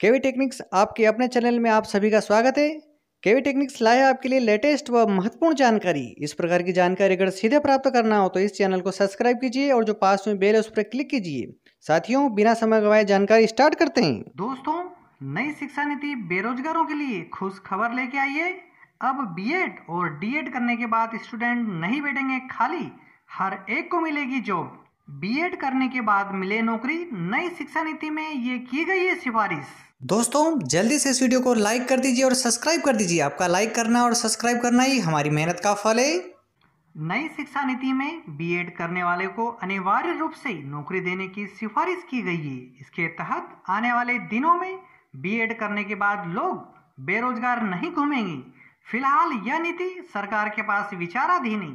केवी techniques आपके अपने channel में आप सभी का स्वागत है। केवी टेक्निक्स लाए आपके लिए लेटेस्ट व महत्वपूर्ण जानकारी। इस प्रकार की जानकारी अगर सीधे प्राप्त करना हो तो इस चैनल को सब्सक्राइब कीजिए और जो पास में बेल है उस पर क्लिक कीजिए। साथियों, बिना समय गवाए जानकारी स्टार्ट करते हैं। दोस्तों, नई शिक्षा नीति बेरोजगारों के लिए खुश खबर लेके आइए अब बीएड और डीएड करने के बाद स्टूडेंट नहीं बैठेंगे खाली। हर एक को मिलेगी जॉब। बीएड करने के बाद मिले नौकरी। नई शिक्षा नीति में ये की गई है सिफारिश। दोस्तों, जल्दी से इस वीडियो को लाइक कर दीजिए और सब्सक्राइब कर दीजिए। आपका लाइक करना और सब्सक्राइब करना ही हमारी मेहनत का फल है। नई शिक्षा नीति में बीएड करने वाले को अनिवार्य रूप से नौकरी देने की सिफारिश की गई है। इसके तहत आने वाले दिनों में बीएड करने के बाद लोग बेरोजगार नहीं घूमेंगे। फ़िलहाल यह नीति सरकार के पास विचाराधीन है,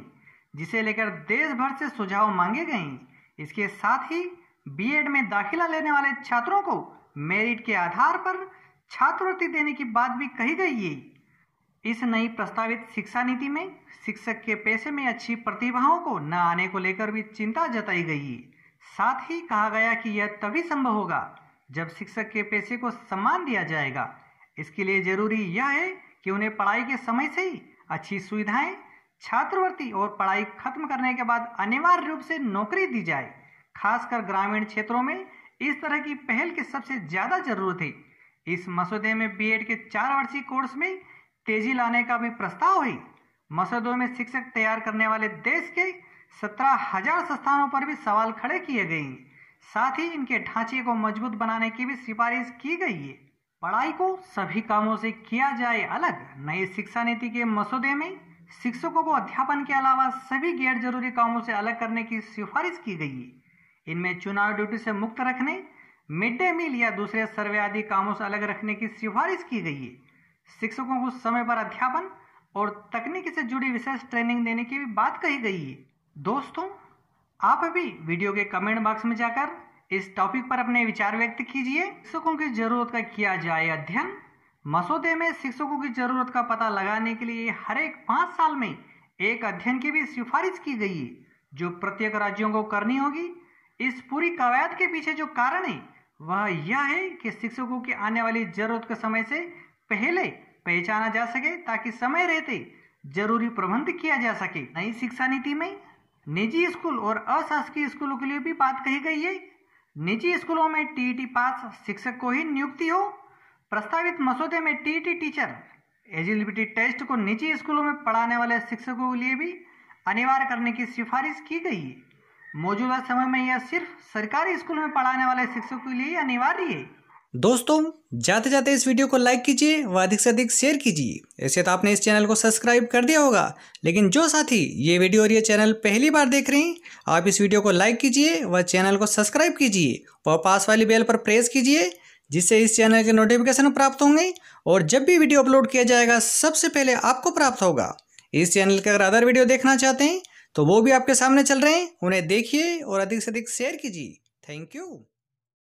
जिसे लेकर देश भर से सुझाव मांगे गए हैं। इसके साथ ही बीएड में दाखिला लेने वाले छात्रों को मेरिट के आधार पर छात्रवृत्ति देने की बात भी कही गई है। इस नई प्रस्तावित शिक्षा नीति में शिक्षक के पैसे में अच्छी प्रतिभाओं को न आने को लेकर भी चिंता जताई गई है। साथ ही कहा गया कि यह तभी संभव होगा जब शिक्षक के पैसे को सम्मान दिया जाएगा। इसके लिए ज़रूरी यह है कि उन्हें पढ़ाई के समय से ही अच्छी सुविधाएँ, छात्रवृत्ति और पढ़ाई खत्म करने के बाद अनिवार्य रूप से नौकरी दी जाए। खासकर ग्रामीण क्षेत्रों में इस तरह की पहल की सबसे ज़्यादा ज़रूरत है। इस मसौदे में बीएड के चार वर्षीय कोर्स में तेज़ी लाने का भी प्रस्ताव है। मसौदों में शिक्षक तैयार करने वाले देश के सत्रह हज़ार संस्थानों पर भी सवाल खड़े किए गए हैं। साथ ही इनके ढांचे को मज़बूत बनाने की भी सिफारिश की गई है। पढ़ाई को सभी कामों से किया जाए अलग, नई शिक्षा नीति के मसौदे में शिक्षकों को अध्यापन के अलावा सभी गैर ज़रूरी कामों से अलग करने की सिफारिश की गई है। इनमें चुनाव ड्यूटी से मुक्त रखने, मिड डे मील या दूसरे सर्वे आदि कामों से अलग रखने की सिफारिश की गई है। शिक्षकों को समय पर अध्यापन और तकनीकी से जुड़ी विशेष ट्रेनिंग देने की भी बात कही गई है। दोस्तों, आप अभी वीडियो के कमेंट बॉक्स में जाकर इस टॉपिक पर अपने विचार व्यक्त कीजिए। शिक्षकों की ज़रूरत का किया जाए अध्ययन, मसौदे में शिक्षकों की ज़रूरत का पता लगाने के लिए हर एक पाँच साल में एक अध्ययन की भी सिफारिश की गई है, जो प्रत्येक राज्यों को करनी होगी। इस पूरी कवायद के पीछे जो कारण है, वह यह है कि शिक्षकों की आने वाली ज़रूरत के समय से पहले पहचाना जा सके, ताकि समय रहते ज़रूरी प्रबंध किया जा सके। नई शिक्षा नीति में निजी स्कूल और अशासकीय स्कूलों के लिए भी बात कही गई है। निजी स्कूलों में टीईटी पास शिक्षक को ही नियुक्ति हो। प्रस्तावित मसौदे में टीटी टीचर एजिलिबिलिटी टेस्ट को निजी स्कूलों में पढ़ाने वाले शिक्षकों के लिए भी अनिवार्य करने की सिफारिश की गई है। मौजूदा समय में यह सिर्फ़ सरकारी स्कूलों में पढ़ाने वाले शिक्षकों के लिए अनिवार्य है। दोस्तों, जाते जाते इस वीडियो को लाइक कीजिए व अधिक से अधिक शेयर कीजिए। ऐसे तो आपने इस चैनल को सब्सक्राइब कर दिया होगा, लेकिन जो साथी ये वीडियो और ये चैनल पहली बार देख रहे हैं, आप इस वीडियो को लाइक कीजिए व चैनल को सब्सक्राइब कीजिए व पास वाली बेल पर प्रेस कीजिए, जिससे इस चैनल के नोटिफिकेशन प्राप्त होंगे और जब भी वीडियो अपलोड किया जाएगा, सबसे पहले आपको प्राप्त होगा। इस चैनल के अगर अदर वीडियो देखना चाहते हैं तो वो भी आपके सामने चल रहे हैं। उन्हें देखिए और अधिक से अधिक शेयर कीजिए। Thank you.